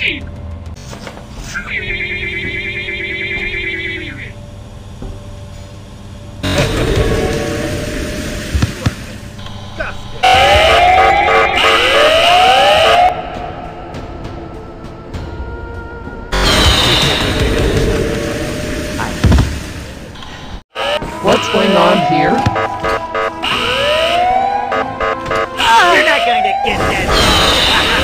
What's going on here? You're not going to get this!